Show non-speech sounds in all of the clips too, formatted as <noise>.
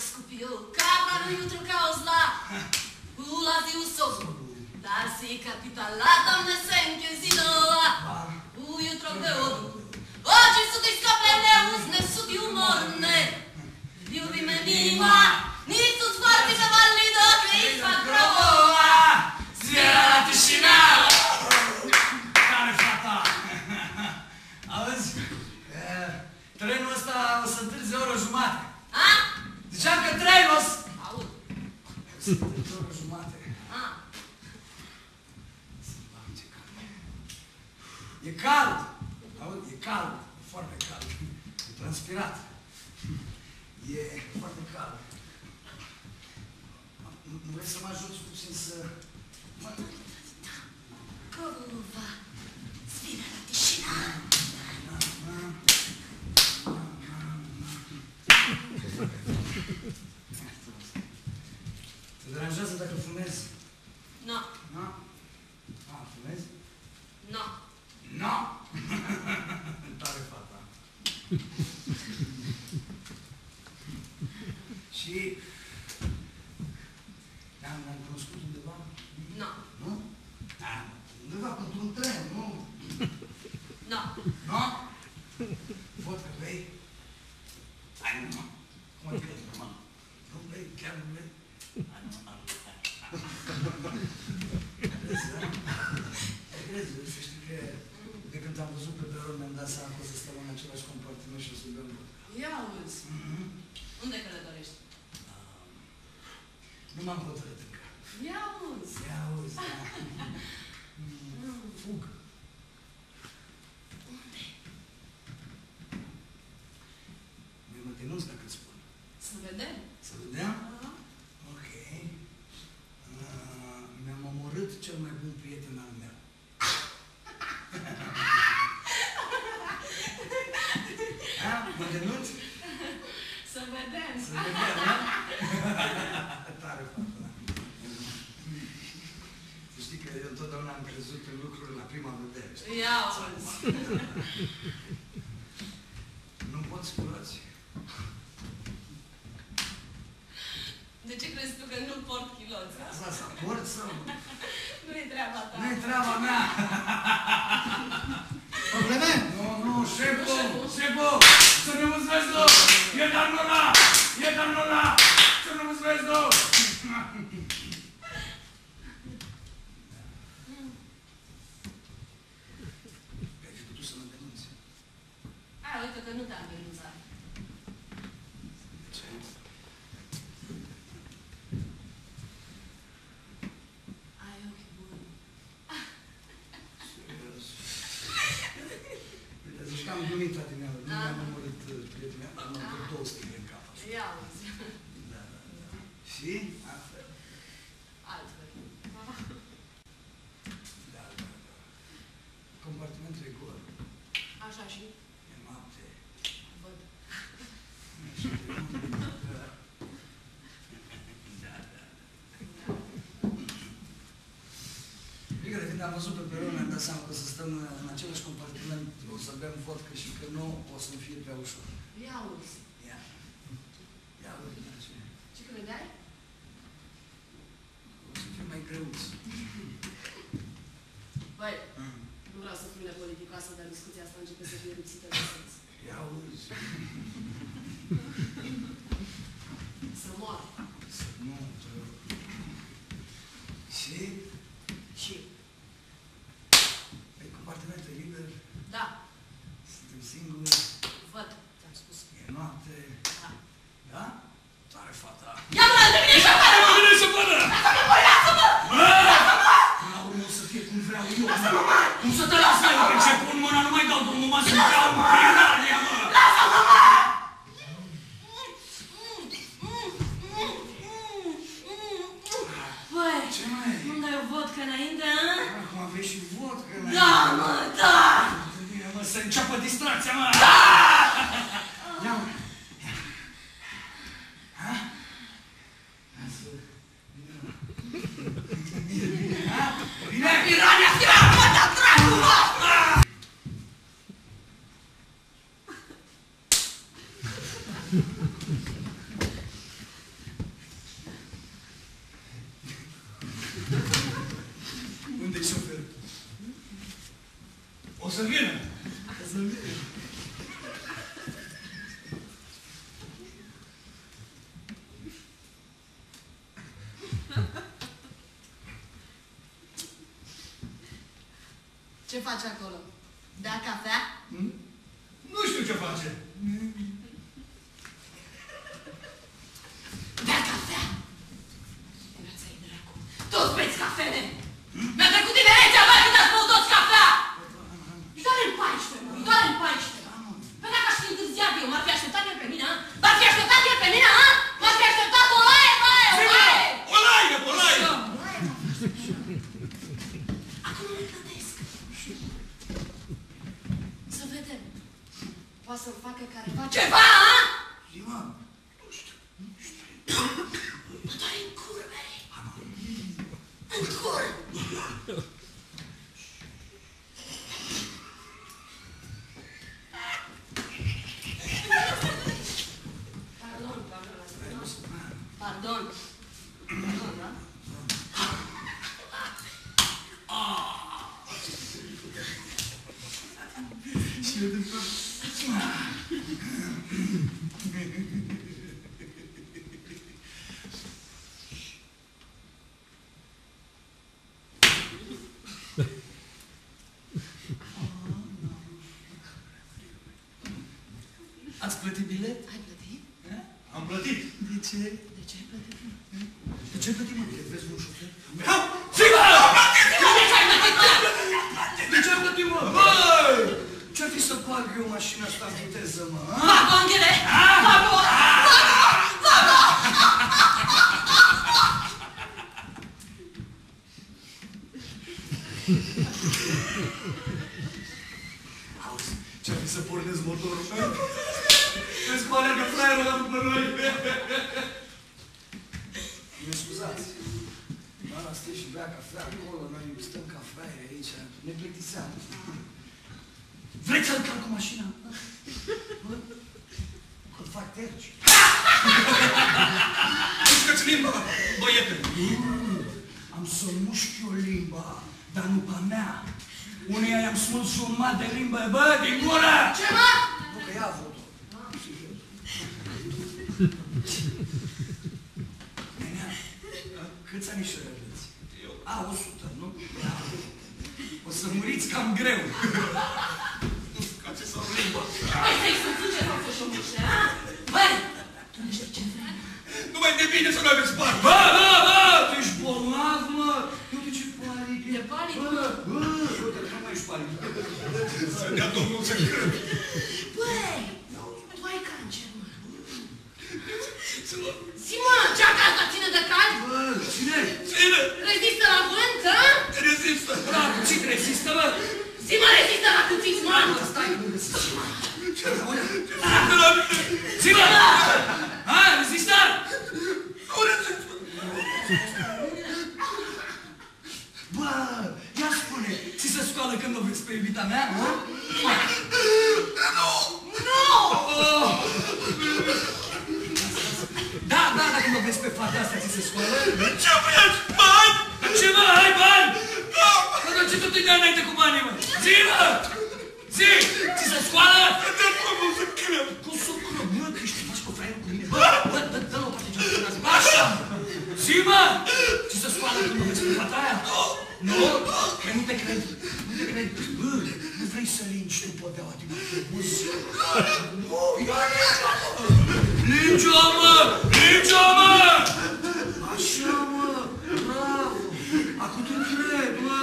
se skupio, kapra jutro kao zla. Ulazi u sobu, da si kapitalatom na senke zidova. Ujutro gde odu, oči su ti skopljene, uzne su ti umorne. Ljubi me mila, nisu sporti zavali dok je ispod krovova. Zvijera tišina! E foarte cald. Nu- Nu vrei să mă ajuți puțin să... Mă... Kova. Zvijera tišina. Te deranjează dacă fumezi? No, Nu? A, fumezi? no. Nu! <laughs> Tare fata. Și... Ne-am ne-am cunoscut undeva? No, Nu? Da. Undeva într-un tren, nu? <laughs> no. Nu? Văd că vrei? Hai, nu, mă. Cum adică, nu, mă? Nu vrei? Chiar nu vrei? Hai, nu, mă. Crezi, da? Crezi, să știi că de când am văzut pe peron mi-am dat seama că o să stăm în același compartiment și o să bem vodka. Ia auzi. Mhm. Unde călătorești? Nu m-am hotărât încă. Ia auzi. Ia auzi, da. Mm, Fug. Unde? Eu mă denunț dacă îți spun. Să vedem. Să vedem? Aha. Ok. Uh, mi-am omorât cel mai bun prieten al meu. Ha? <laughs> Mă denunț? Să vedem. Să vedem, da? <laughs> Tare fată, da. Să știi că eu întotdeauna am crezut în lucruri la prima vedere. știi? Ia auzi. <laughs> Nu pot spurați. De ce crezi tu că nu port chiloți? Asta să port sau... <laughs> Nu e treaba ta. Nu-i treaba mea! <laughs> Probleme? Nu, nu, șefu! Șefu! Să ne mulțumesc, du! E danul ăla! E danul ăla! Să ne mulțumesc, du! Ai fi putut să mă denunți. A, uite că nu te-am denunțat. De ce? Ai ochi buni. Serios. Uite, zici că am glumit la tine, nu Da. mi-am omorât uh, prietenul meu, dar m-am pus două sticle în cap. așa. Ia auzi. Da, da, da. Și? Altfel. Altfel. Da, da, da. Compartimentul e gol. Așa și E noapte. văd. Și da. Da, da. Adică de când am văzut pe peron, mi-am dat seama că o să stăm în același compartiment, o să bem vodcă și că nu o să-mi fie prea ușor. Ia auzi. Ia. Ia, uite, ce. Ce credeai? O să fie mai greuț. Băi, nu vreau să fiu nepoliticoasă, dar discuția asta începe să fie lipsită de sens. Ia auzi. Să mor. Să nu, te rog. Și? Și? Pe compartimentul e liber, Da, suntem singuri, văd. Ți-am spus. e noapte. Da. Da? Tare fata. Ia mă, de mine și afară, mă! Vine să până! Până la urmă o să fie cum vreau eu. Cum să te las ai? Că ce pun mâna, nu mai dau drumul, mă, să-mi dau prietania, mă! Băi, Ce mai? nu dai o vodcă înainte, a? Acum aveți și vodcă, mă. Da, mă, da! Bine, mă, să înceapă distracția, mă! Ia, mă. Ia. Ha? Lasă. Bine, mă. Bine, bine, ha? Bine? Pirania, sira, mă, da, dracu, mă! să vină. O să vină. Ce faci acolo? Da cafea? Hmm? Nu știu ce face. Da cafea! Viața-i dracu! Toți beți cafele! Mi-a trecut tinerețea, bă, când ați băut toți cafea! Îi doare în 14, mă, îi doare în 14. Păi dacă aș fi întârziat eu, m-ar fi așteptat el pe mine, a? M-ar fi așteptat el pe mine, a? M-ar fi așteptat o laie, baie, o laie! O laie, o laie! Acum le plătesc. Să vedem. Poate să-l facă careva ceva, a? Zi, mă, nu știu. Mă doare în curbe. În cur. Pardon, pardon, pardon. Pardon, da? Și eu de Ați plătit bilet? Ai plătit? Da? Am plătit. De ce? De ce ai plătit? De ce plătim mă bilet? Vezi un șofer? Vreau! Sigur! De ce ai plătit, bă? De ce am plătit, mă? Băi! Ce-ar fi să parc eu mașina asta în viteză, mă? a? Pardon, Ghele! Pardon! Auzi, ce-ar fi să pornesc motorul? a? Vezi cum alergă fraierul ăla după noi? Mă scuzați. Mama stă și bea cafea acolo, noi stăm ca fraieri aici, ne plictiseam. Vreți să-l calc cu mașina? Bă, Că fac terci. Mușcă-ți limba, băiete! Am să mușc eu limba, dar nu pe mea. Uneia i-am smuls jumătate de limbă, bă, din gură! Ce, mă? Nu că ea a vrut-o. Nenea, câți anișori aveți? Eu. A, 100, nu? Da. O să muriți cam greu. <laughs> Ca ce să limba. Păi să-i sățuce sau să-și omuște, a? Băi, tu nu știi ce vrei? Nu mai de bine să nu aveți bani. Bă, bă, bă, tu ești bolnav, mă! Uite ce palid e. E palid? Bă, bă, uite, nu mai ești palid. Să dea Domnul să crede. Băi, tu ai cancer, mă. Să mă Simona, ceaca asta ține de cald? Bă, cine? ține. Rezistă la vânt, a? Rezistă. Da, cuțit rezistă, bă! Sima rezistă la cuțiți, mă! Bă, stai, nu găsesc. Ce rămâne? De la mine. Zi-mă! Ha, rezistă? Nu rezistă. Bă, ia spune, ți se scoală când o vezi pe iubita mea, ha? Nu. Nu! Oh! Da, da, dacă mă vezi pe fata asta, ți se scoală? Ce vreți? Bani? Dar ce mă, ai bani? Da. Mă, dar ce tot îi dai înainte cu banii, mă? Zi, mă! Zi! Ți se scoală? Să dea Domnul să crede. Cum să cră, mă, că ești faci cu fraierul cu mine? Bă, bă, dă, dă-l o parte ce Așa! Zi, mă! Ți se scoală când mă vezi pe fata aia? Nu? Că nu te cred. Nu te cred. Bă, nu vrei să lingi tu podeaua din frumos? Nu, ia linge-o, mă! Linge-o, mă! Linge-o, mă! Așa, mă! Bravo! Acum te cred, mă!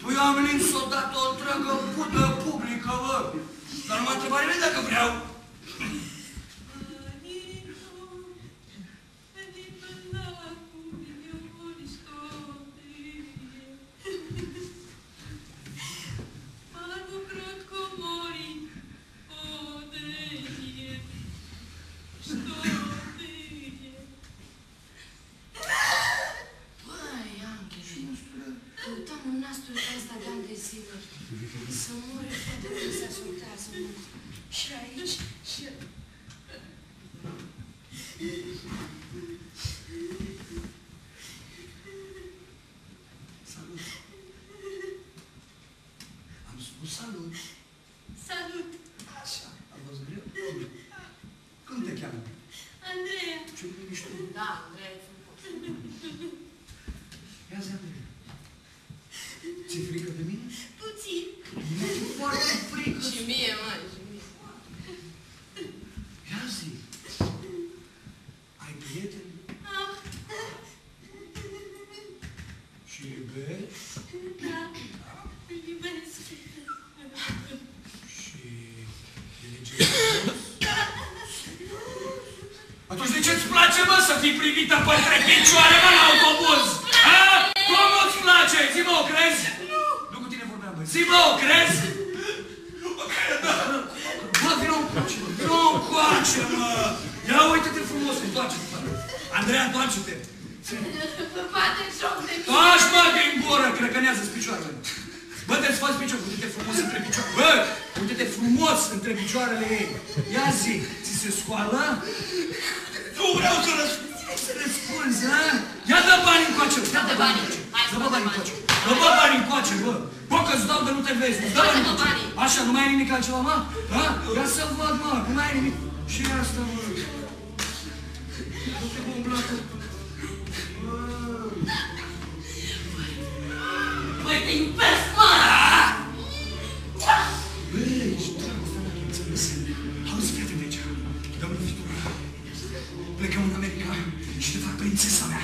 Păi eu am lins odată o întreagă pudă publică, mă! Dar nu m-a întrebat nimeni dacă vreau. Salut! Am spus salut! Salut! Așa, a fost greu? Cum te cheamă? Andreea! Ce mișto! Da, Andreea, Ia zi, Andreea! Ți-e frică de mine? Puțin! Mi-e foarte frică! Și mie, mă! Atunci de ce-ți place, mă, să fii privită pe între picioare, mă, la autobuz? Ha? Cum nu-ți place? Zi-mă, o crezi? Nu. Nu cu tine vorbeam, băi. Zi-mă, o crezi? Bă, vină încoace, mă. Vină încoace, mă. Ia uite-te frumos, întoarce-te, fără. Andreea, întoarce-te. Bate joc de mine. Taci, mă, din gură, crăcănează-ți picioarele. Bă, te-ți faci picior, uite-te frumos între picioare. Bă, uite-te frumos între picioarele ei. Ia zi, ți se scoală? Nu vreau să răspund. Să răspunzi, ha? Ia dă bani încoace, ia dă bani încoace. Hai să Dă bă dăm bani bani. încoace. Dă bă bani încoace, bă. Bă, că-ți dau de nu te vezi. Dă Scoate, bani mă, încoace. banii. Așa, nu mai ai nimic altceva, mă? Ha? Ia să văd, mă, nu mai ai nimic. Și asta, mă. Du-te cu umblatul. Băi, te iubesc, It's